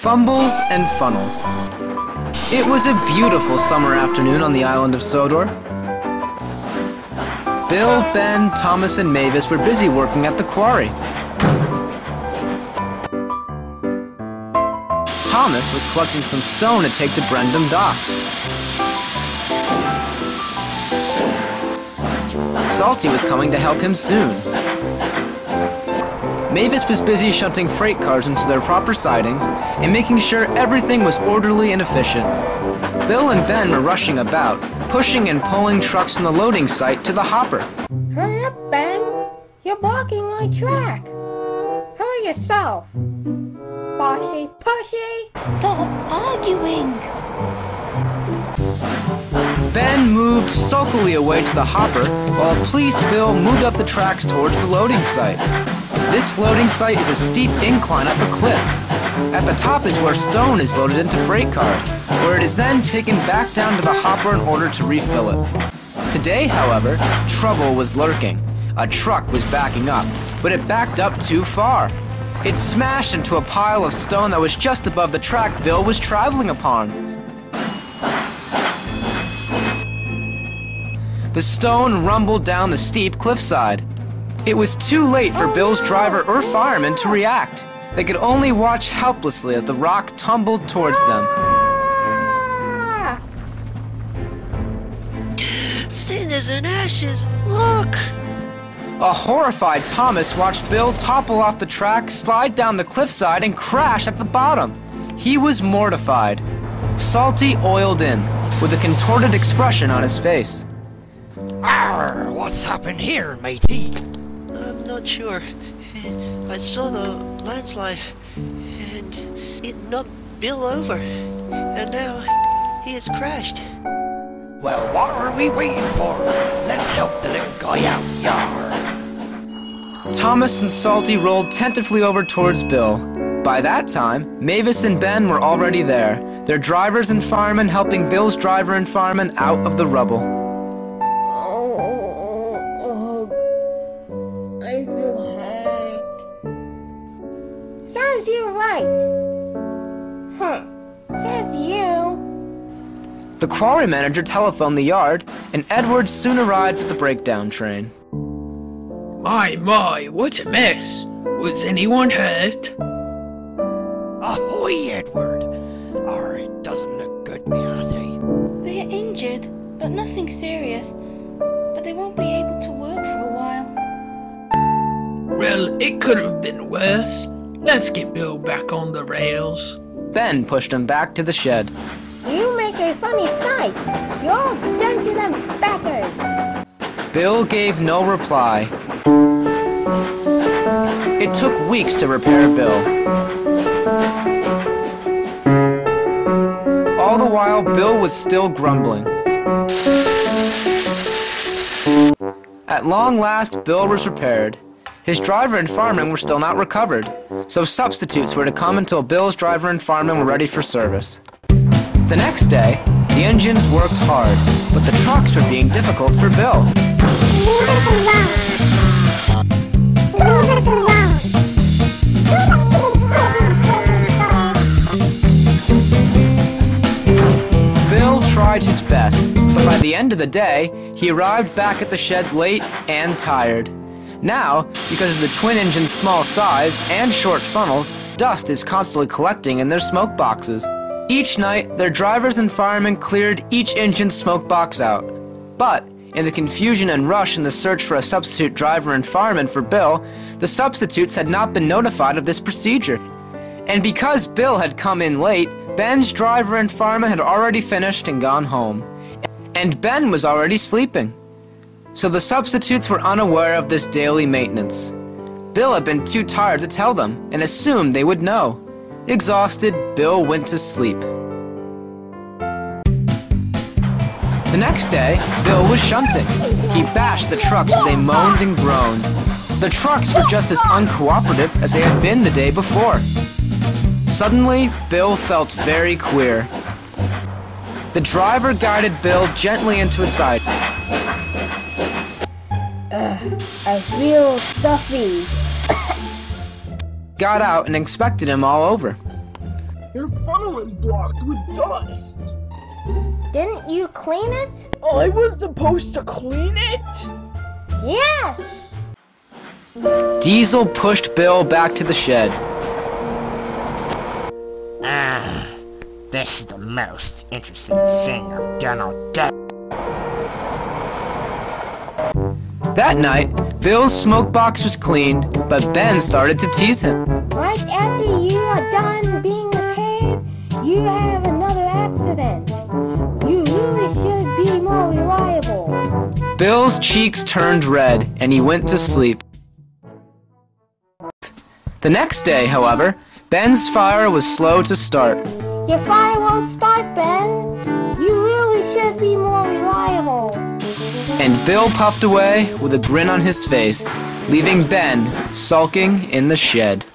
Fumbles and Funnels. It was a beautiful summer afternoon on the island of Sodor. Bill, Ben, Thomas, and Mavis were busy working at the quarry. Thomas was collecting some stone to take to Brendam docks. Salty was coming to help him soon. Mavis was busy shunting freight cars into their proper sidings and making sure everything was orderly and efficient. Bill and Ben were rushing about, pushing and pulling trucks from the loading site to the hopper. Hurry up, Ben. You're blocking my track. Hurry yourself. Bossy pushy. Stop arguing. Ben moved sulkily away to the hopper while a pleased Bill moved up the tracks towards the loading site. This loading site is a steep incline up a cliff. At the top is where stone is loaded into freight cars, where it is then taken back down to the hopper in order to refill it. Today, however, trouble was lurking. A truck was backing up, but it backed up too far. It smashed into a pile of stone that was just above the track Bill was traveling upon. The stone rumbled down the steep cliffside. It was too late for Bill's driver or fireman to react. They could only watch helplessly as the rock tumbled towards them. Cinders and ashes, look! A horrified Thomas watched Bill topple off the track, slide down the cliffside, and crash at the bottom. He was mortified. Salty oiled in, with a contorted expression on his face. Arr, what's happened here, matey? I'm not sure. I saw the landslide and it knocked Bill over. And now he has crashed. Well, what are we waiting for? Let's help the little guy out, yar. Thomas and Salty rolled tentatively over towards Bill. By that time, Mavis and Ben were already there, their drivers and firemen helping Bill's driver and fireman out of the rubble. The quarry manager telephoned the yard, and Edwards soon arrived with the breakdown train. My, my, what a mess. Was anyone hurt? Ahoy, Edward! Arr, it doesn't look good, me hearty. They are injured, but nothing serious. But they won't be able to work for a while. Well, it could have been worse. Let's get Bill back on the rails. Ben pushed him back to the shed. A funny sight. You're dented and battered. Bill gave no reply. It took weeks to repair Bill. All the while, Bill was still grumbling. At long last, Bill was repaired. His driver and fireman were still not recovered, so substitutes were to come until Bill's driver and fireman were ready for service. The next day, the engines worked hard, but the trucks were being difficult for Bill. Leave us alone. Leave us alone. Bill tried his best, but by the end of the day, he arrived back at the shed late and tired. Now, because of the twin engine's small size and short funnels, dust is constantly collecting in their smoke boxes. Each night, their drivers and firemen cleared each engine's smoke box out. But, in the confusion and rush in the search for a substitute driver and fireman for Bill, the substitutes had not been notified of this procedure. And because Bill had come in late, Ben's driver and fireman had already finished and gone home. And Ben was already sleeping. So the substitutes were unaware of this daily maintenance. Bill had been too tired to tell them and assumed they would know. Exhausted, Bill went to sleep. The next day, Bill was shunting. He bashed the trucks as they moaned and groaned. The trucks were just as uncooperative as they had been the day before. Suddenly, Bill felt very queer. The driver guided Bill gently into uh, a side. I feel stuffy. Got out and inspected him all over. Your funnel is blocked with dust. Didn't you clean it? I was supposed to clean it? Yes! Diesel pushed Bill back to the shed. Ah, this is the most interesting thing I've done all day. That night, Bill's smoke box was cleaned, but Ben started to tease him. Right after you are done being repaired, you have another accident. You really should be more reliable. Bill's cheeks turned red and he went to sleep. The next day, however, Ben's fire was slow to start. Your fire won't start, Ben. You really should be more reliable. And Bill puffed away with a grin on his face, leaving Ben sulking in the shed.